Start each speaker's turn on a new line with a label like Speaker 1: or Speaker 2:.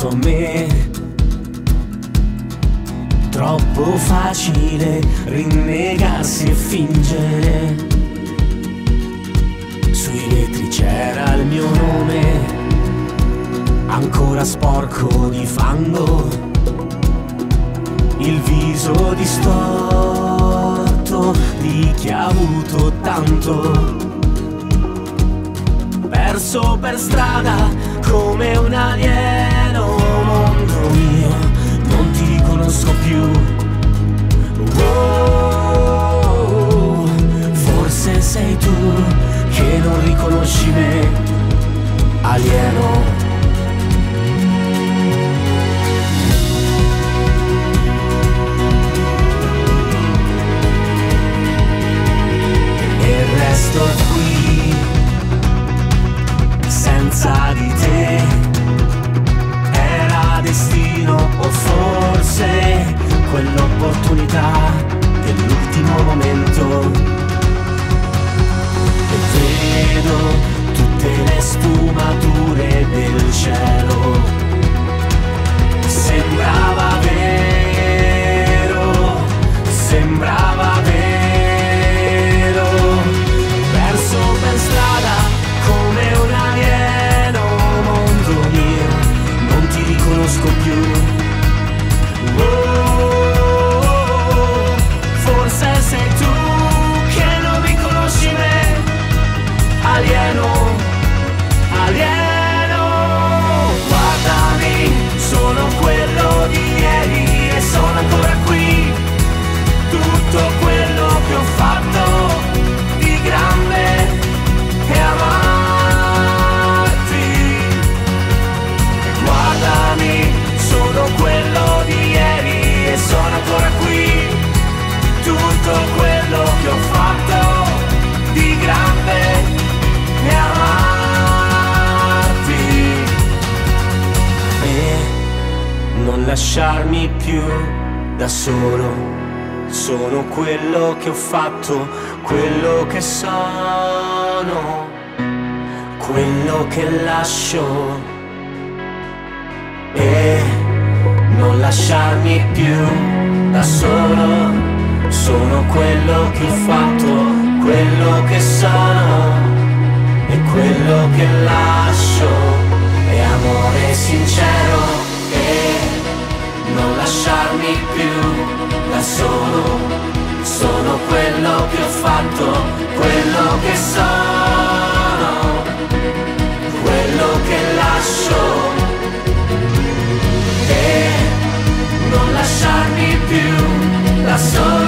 Speaker 1: accanto a me. Troppo facile rinnegarsi e fingere. Sui vetri c'era il mio nome, ancora sporco di fango. Il viso distorto di chi ha avuto tanto perso per strada come un alieno riconosco sfumature del cielo. Sembrava vero sembrava vero. Perso per strada come un alieno mondo mio non ti riconosco più lasciarmi più da solo. Sono quello che ho fatto, quello che sono, quello che lascio. E non lasciarmi più da solo. Sono quello che ho fatto, quello che sono e quello che lascio. da solo, sono quello che ho fatto, quello che sono, quello che lascio. E non lasciarmi più da solo.